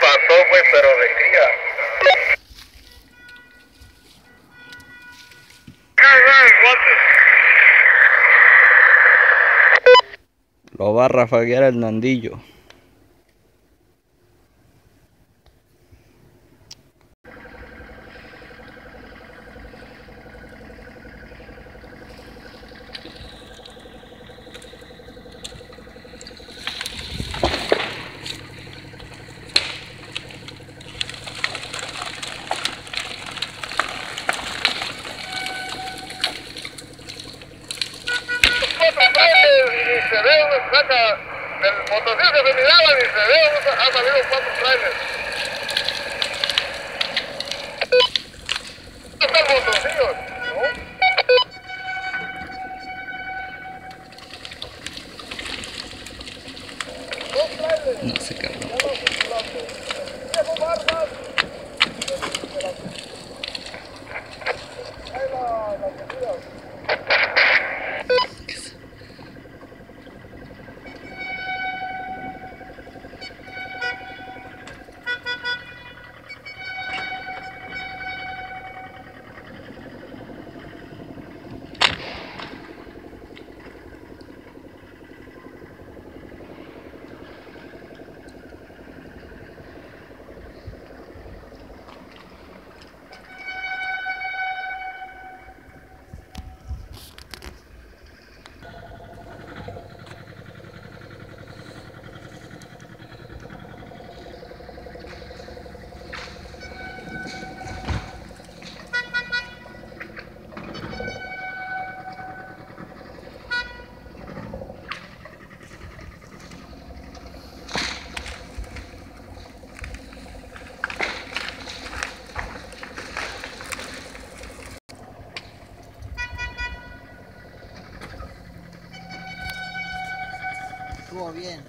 pasó, güey, pero alegría. Lo va a rafaguear el Nandillo. Se ve una saca del motociclo que se miraba y se ve ha salido cuatro trailers. ¿Dónde está el motociclo? ¿No? No cabrón. Estuvo bien.